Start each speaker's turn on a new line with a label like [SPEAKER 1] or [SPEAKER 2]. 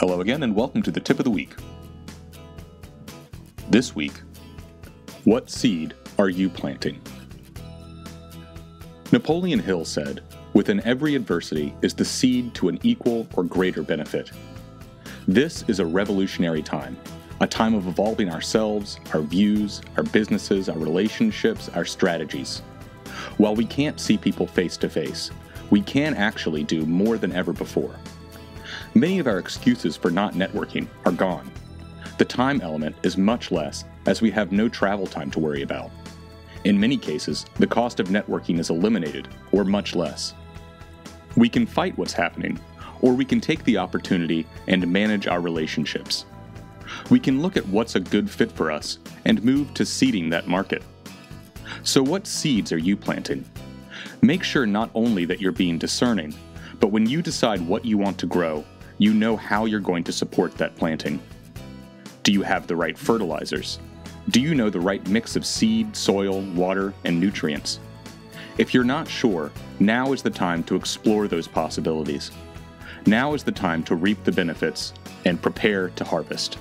[SPEAKER 1] Hello again, and welcome to the tip of the week. This week, what seed are you planting? Napoleon Hill said, Within every adversity is the seed to an equal or greater benefit. This is a revolutionary time, a time of evolving ourselves, our views, our businesses, our relationships, our strategies. While we can't see people face to face, we can actually do more than ever before. Many of our excuses for not networking are gone. The time element is much less, as we have no travel time to worry about. In many cases, the cost of networking is eliminated, or much less. We can fight what's happening, or we can take the opportunity and manage our relationships. We can look at what's a good fit for us and move to seeding that market. So, what seeds are you planting? Make sure not only that you're being discerning, but when you decide what you want to grow, you know how you're going to support that planting. Do you have the right fertilizers? Do you know the right mix of seed, soil, water, and nutrients? If you're not sure, now is the time to explore those possibilities. Now is the time to reap the benefits and prepare to harvest.